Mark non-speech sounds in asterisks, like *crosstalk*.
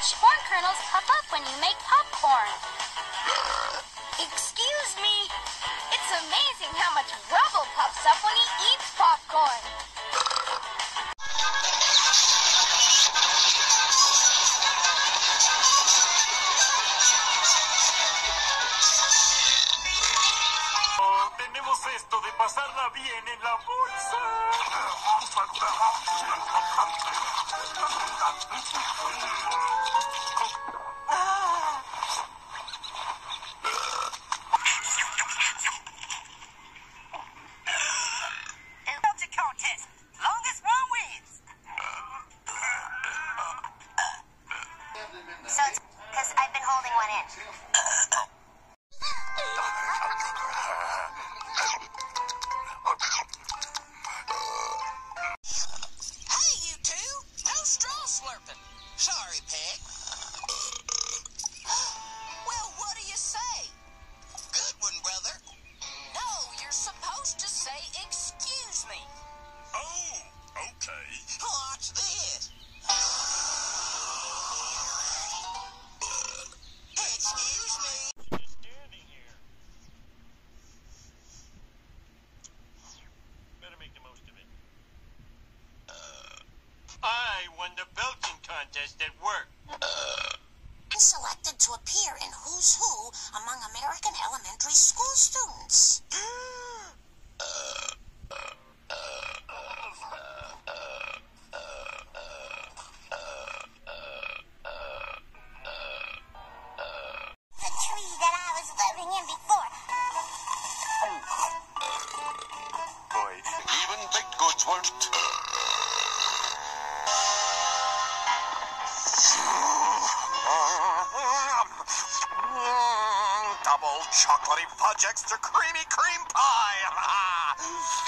corn kernels puff up when you make popcorn. Excuse me. It's amazing how much rubble pops up when he eats popcorn. Tenemos esto de pasarla bien en la bolsa. So it's because I've been holding one in. Hey, you two! No straw slurping. Sorry, Peg. *gasps* well, what do you say? Good one, brother. No, you're supposed to say, excuse me. Oh, okay. Won the belching contest at work. Uh. Selected to appear in Who's Who among American elementary school students. The tree that I was floating in before. Boy, even baked goods won't. Double chocolatey fudge extra creamy cream pie. *laughs*